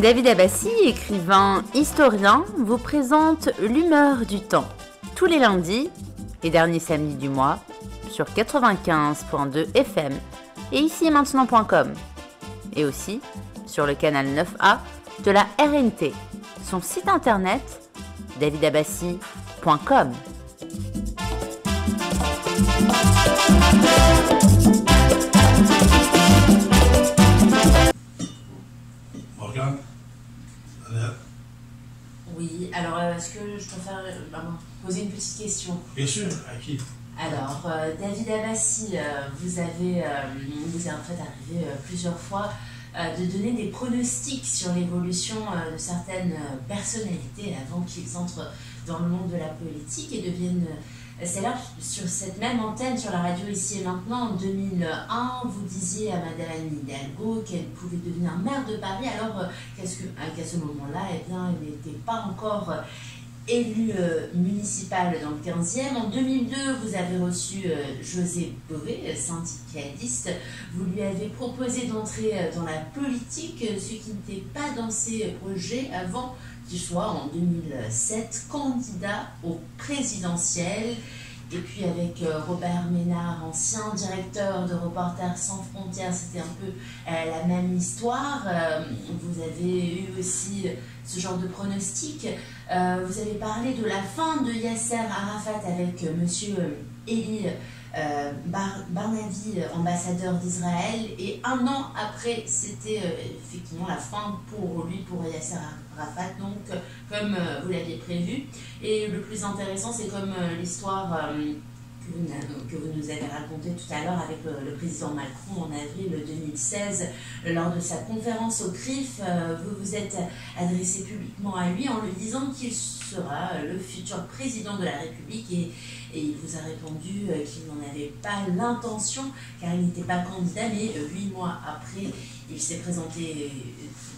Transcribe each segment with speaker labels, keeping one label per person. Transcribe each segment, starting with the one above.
Speaker 1: David Abbassi, écrivain historien, vous présente L'humeur du temps, tous les lundis et derniers samedis du mois, sur 95.2 FM et ici et maintenant.com, et aussi sur le canal 9A de la RNT, son site internet davidabassi.com.
Speaker 2: poser une petite question
Speaker 3: Bien sûr, à qui
Speaker 2: Alors, euh, David Abbassi, euh, vous avez, euh, vous êtes en fait arrivé plusieurs fois de donner des pronostics sur l'évolution de certaines personnalités avant qu'ils entrent dans le monde de la politique et deviennent célèbres sur cette même antenne, sur la radio ici et maintenant. En 2001, vous disiez à Madame Hidalgo qu'elle pouvait devenir maire de Paris alors qu'à ce moment-là, eh bien, elle n'était pas encore élu euh, municipal dans le 15e. En 2002, vous avez reçu euh, José Bové, euh, syndicaliste. Vous lui avez proposé d'entrer dans la politique, ce qui n'était pas dans ses projets avant qu'il soit en 2007 candidat au présidentiel. Et puis avec Robert Ménard, ancien directeur de Reporters sans frontières, c'était un peu la même histoire. Vous avez ce genre de pronostic. Euh, vous avez parlé de la fin de Yasser Arafat avec euh, monsieur euh, Eli euh, Bar- Barnavi, ambassadeur d'Israël. Et un an après, c'était effectivement la fin pour lui, pour Yasser Arafat, donc comme vous l'aviez prévu. Et le plus intéressant, c'est comme l'histoire euh, que, vous, nous avez racontée tout à l'heure avec le, le président Macron en avril 2016, lors de sa conférence au CRIF. euh, vous vous êtes adressé publiquement à lui en lui disant qu'il sera euh, le futur président de la République et, il vous a répondu euh, qu'il n'en avait pas l'intention car il n'était pas candidat mais euh, huit mois après il s'est présenté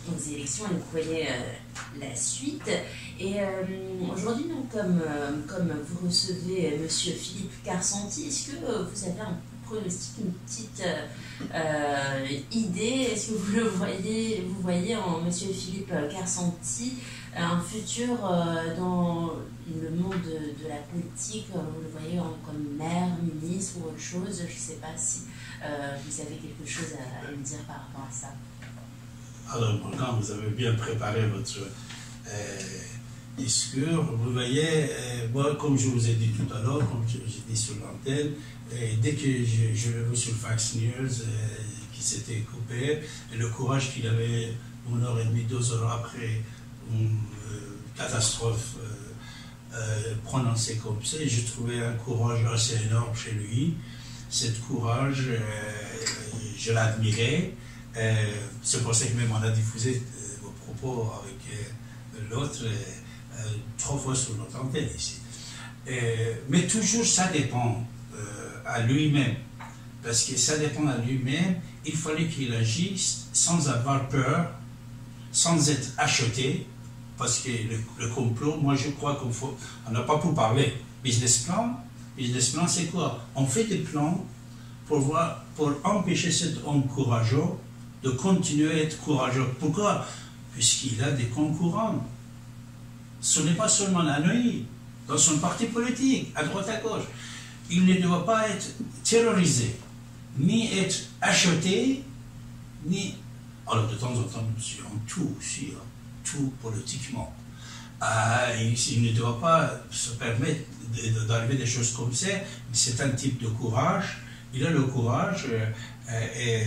Speaker 2: aux élections et vous euh, la suite. Et euh, aujourd'hui comme, euh, comme vous recevez euh, monsieur Philippe Carsanti est-ce que vous avez un pronostic, une petite idée? Est-ce que vous le voyez, vous voyez en Monsieur Philippe Carsanti un futur dans le monde de, la politique? Vous le voyez en- comme maire, ministre ou autre chose? Je ne sais pas si vous avez quelque chose à, à me dire par rapport à ça.
Speaker 3: Alors, Morgane, vous avez bien préparé votre euh, discours. Vous voyez, euh, moi, comme je vous ai dit tout à l'heure, comme je- j'ai dit sur l'antenne, euh, dès que je, je l'ai vu sur Fox News, qui s'était coupé, et le courage qu'il avait une heure et demie, deux heures après une catastrophe euh, prononcée comme ça, j'ai trouvé un courage assez énorme chez lui. Cet courage, je l'admirais. C'est pour ça que même on a diffusé euh, vos propos avec euh, l'autre euh, trois fois sur notre antenne ici. Mais toujours ça dépend à lui-même. Parce que ça dépend à lui-même. Il fallait qu'il agisse sans avoir peur, sans être acheté. Parce que le, complot, moi je crois qu'on n'a pas pour parler. Business plan, business plan c'est quoi? On fait des plans pour, voir, pour empêcher cet homme courageux de continuer à être courageux. Pourquoi? Puisqu'il a des concurrents. Ce n'est pas seulement œil dans son parti politique, à droite à gauche. Il ne doit pas être terrorisé, ni être acheté, ni. Alors de temps en temps, sur tout, sur tout politiquement. Ah, il, ne doit pas se permettre d'arriver des choses comme ça. C'est un type de courage. Il a le courage. euh, et,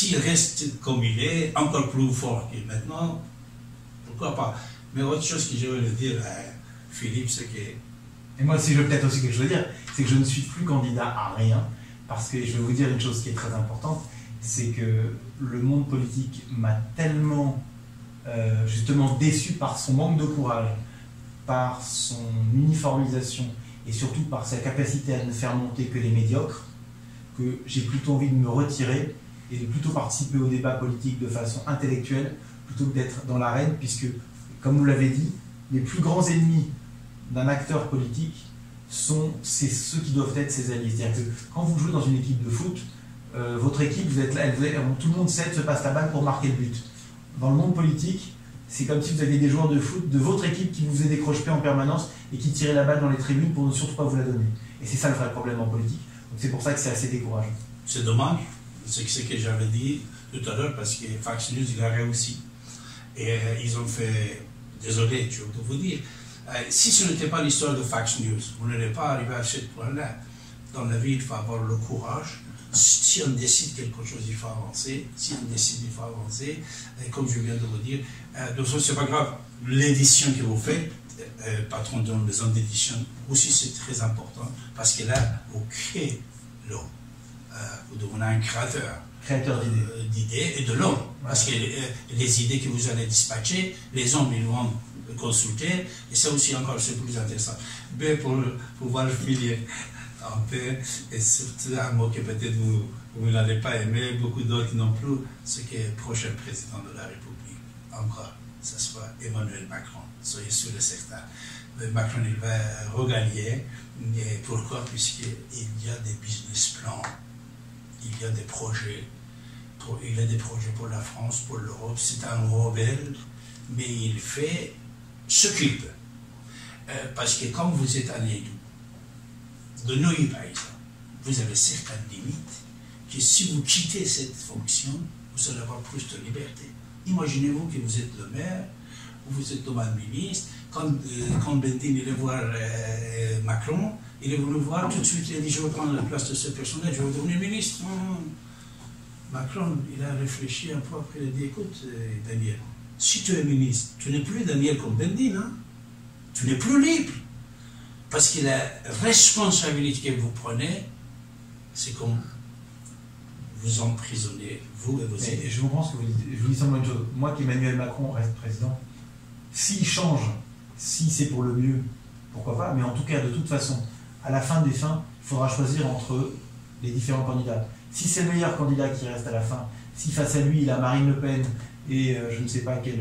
Speaker 3: s'il reste comme il est, encore plus fort que maintenant, pourquoi pas. Mais autre chose que je veux dire à Philippe, c'est que
Speaker 4: Et moi, si je veux peut-être aussi quelque chose à dire, c'est que je ne suis plus candidat à rien, parce que je vais vous dire une chose qui est très importante, c'est que le monde politique m'a tellement euh, justement déçu par son manque de courage, par son uniformisation et surtout par sa capacité à ne faire monter que les médiocres, que j'ai plutôt envie de me retirer et de plutôt participer au débat politique de façon intellectuelle plutôt que d'être dans l'arène, puisque, comme vous l'avez dit, les plus grands ennemis d'un acteur politique sont c'est ceux qui doivent être ses alliés. C'est-à-dire que quand vous jouez dans une équipe de foot, euh, votre équipe, vous êtes là, tout le monde sait se passe la balle pour marquer le but. dans le monde politique, c'est comme si vous aviez des joueurs de foot de votre équipe qui vous faisaient des croche en permanence et qui tiraient la balle dans les tribunes pour ne surtout pas vous la donner. Et c'est ça le vrai problème en politique. Donc c'est pour ça que c'est assez décourageant.
Speaker 3: C'est dommage, c'est ce que j'avais dit tout à l'heure, parce que Fox News, il a réussi. Et euh, ils ont fait, désolé, je dois vous dire, euh, si ce n'était pas l'histoire de Fox News, vous n'allez pas arriver à ce point-là. Dans la vie, il faut avoir le courage. Si on décide quelque chose, il faut avancer. Si on décide, il faut avancer. Et comme je viens de vous dire, euh, de toute c'est pas grave. L'édition que vous faites, patron de maison d'édition, aussi c'est très important parce que là, vous créez. Vous devenez un créateur.
Speaker 4: Créateur
Speaker 3: d'idées. et de l'homme. Parce que les idées que vous allez dispatcher, les hommes, ils vont consulter. Et ça aussi, encore, c'est plus intéressant. Mais pour pouvoir finir en paix, et surtout un mot que peut-être vous, vous n'allez pas aimer, beaucoup d'autres non plus, c'est que le prochain président de la République, encore, ce soit Emmanuel Macron. Soyez sûr de certain. Macron, il va regagner. Et pourquoi? Puisqu'il y a des business plans, il y a des projets. Pour, la France, pour l'Europe. C'est un rebelle, mais il fait ce qu'il peut. Parce que comme vous êtes un élu, de Neuilly par exemple, vous avez certaines limites que si vous quittez cette fonction, vous allez avoir plus de liberté. Imaginez-vous que vous êtes le maire, ou vous êtes le ministre, quand, euh, quand Bendine est voir euh, Macron, il est venu voir tout de suite, il a dit je vais prendre la place de ce personnage, je vais devenir ministre. Macron, il a réfléchi un peu après, il a dit écoute, Daniel, si tu es ministre, tu n'es plus Daniel Combendine, hein? tu n'es plus libre. Parce que la responsabilité que vous prenez, c'est comme vous emprisonnez, vous et vos
Speaker 4: aidés. Je comprends ce que vous dites. Je vous dis simplement une chose. Moi, qu'Emmanuel Macron reste président, s'il change, si c'est pour le mieux, pourquoi pas, mais en tout cas, de toute façon, à la fin des fins, il faudra choisir entre les différents candidats. Si c'est le meilleur candidat qui reste à la fin, si face à lui, il a Marine Le Pen et euh, je ne sais pas quel,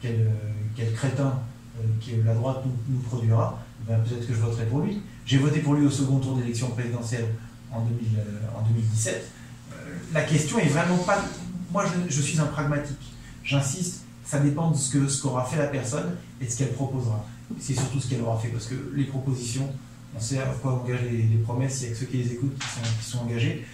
Speaker 4: quel, quel crétin euh, que la droite nous, produira, ben, peut-être que je voterai pour lui. J'ai voté pour lui au second tour d'élection présidentielle en, 2017. Euh, la question est vraiment pas. Moi, je, suis un pragmatique. J'insiste, ça dépend de ce qu'aura fait la personne et de ce qu'elle proposera. C'est surtout ce qu'elle aura fait, parce que les propositions, on sait à quoi engager les, promesses, il y a que ceux qui les écoutent qui sont, qui sont engagés.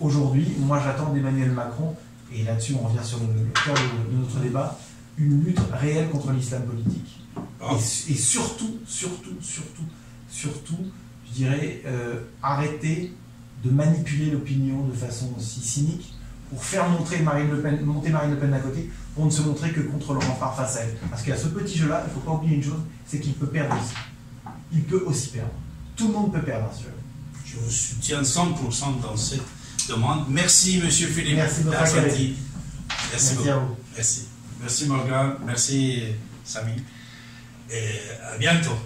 Speaker 4: Aujourd'hui, moi j'attends d'Emmanuel Macron et là-dessus on revient sur le, cœur de, notre débat, une lutte réelle contre l'islam politique. Ah. Et, surtout, surtout, surtout, surtout, je dirais, euh, arrêter de manipuler l'opinion de façon aussi cynique pour faire montrer Marine Le Pen, monter Marine Le Pen d'un côté, pour ne se montrer que contre le rempart face à elle. Parce qu'à ce petit jeu-là, il ne faut pas oublier une chose, c'est qu'il peut perdre aussi. Il peut aussi perdre. Tout le monde peut perdre à ce jeu.
Speaker 3: Je vous soutiens 100% dans cette demande. Merci, monsieur Philippe.
Speaker 4: Merci,
Speaker 3: Merci,
Speaker 4: Merci beaucoup. À vous.
Speaker 3: Merci. Merci, Morgan. Merci, Samy. Et à bientôt.